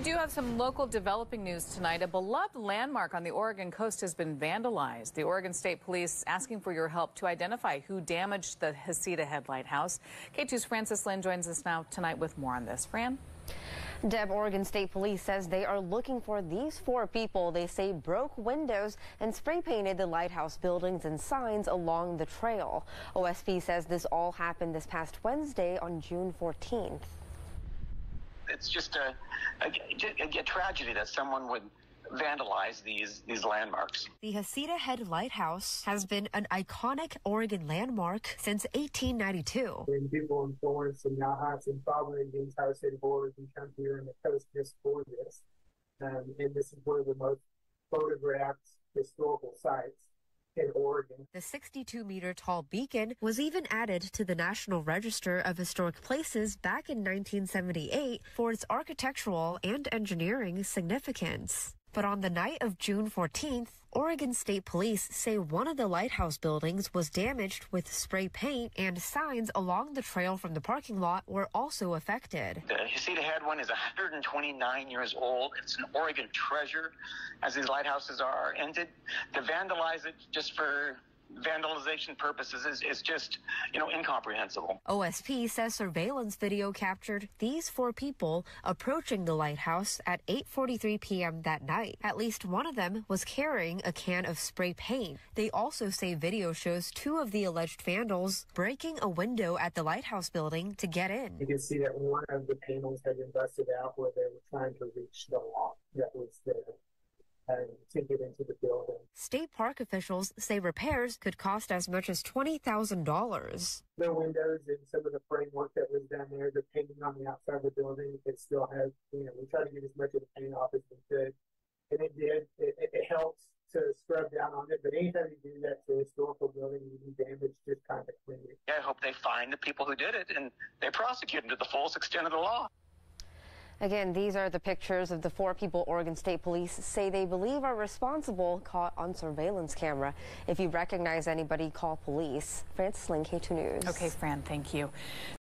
We do have some local developing news tonight. A beloved landmark on the Oregon coast has been vandalized. The Oregon State Police asking for your help to identify who damaged the Heceta Head Lighthouse. K2's Frances Lin joins us now tonight with more on this. Fran? Deb, Oregon State Police says they are looking for these four people they say broke windows and spray painted the lighthouse buildings and signs along the trail. OSP says this all happened this past Wednesday on June 14th it's just a, a, a, a tragedy that someone would vandalize these these landmarks. The Heceta Head Lighthouse has been an iconic Oregon landmark since 1892. When people in Florence and Yachats and probably the entire state of Oregon come here on the coast just for this, um, and this is one of the most photographed historical sites in Oregon. The 62 meter tall beacon was even added to the National Register of Historic Places back in 1978 for its architectural and engineering significance. But on the night of June 14th, Oregon State Police say one of the lighthouse buildings was damaged with spray paint and signs along the trail from the parking lot were also affected. The Heceta Head one is 129 years old. It's an Oregon treasure, as these lighthouses are. And to, to vandalize it just for vandalization purposes is, is just, you know, incomprehensible. OSP says surveillance video captured these four people approaching the lighthouse at 8:43 p.m. that night. At least one of them was carrying a can of spray paint. They also say video shows two of the alleged vandals breaking a window at the lighthouse building to get in. You can see that one of the panels had been busted out where they were trying to reach the lock that was there to get into the building. State park officials say repairs could cost as much as $20,000. The windows and some of the framework that was down there, the painting on the outside of the building, it still has, you know, we try to get as much of the paint off as we could. And it did. It, it, it helps to scrub down on it, but anytime you do that to a historical building, you do damage, just kind of clean it. I hope they find the people who did it and they prosecute them to the fullest extent of the law. Again, these are the pictures of the four people Oregon State Police say they believe are responsible caught on surveillance camera. If you recognize anybody, call police. Frances Lin, K2 News. Okay, Fran, thank you.